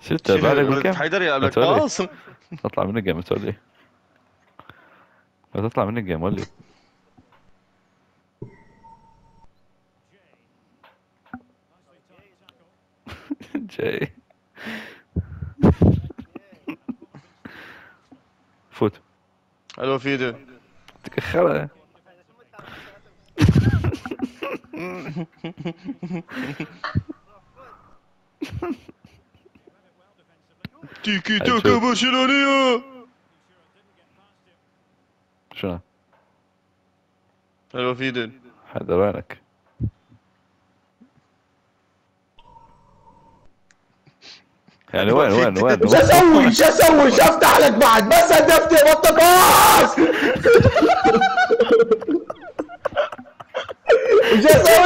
شفت بعد أقول لك حيدر يلعب لك. باص تطلع من الجيم متولي لا تطلع من الجيم ولي. جاي. فوت. ألو فيدو تكخرة تيكي. تاكا برشلونية شنو؟ ألو فيدو حيدر وينك يعني وين وين وين؟ شو أسوي شو أسوي شو أفتح لك بعد؟ بس هدفتي بطل باص شو أسوي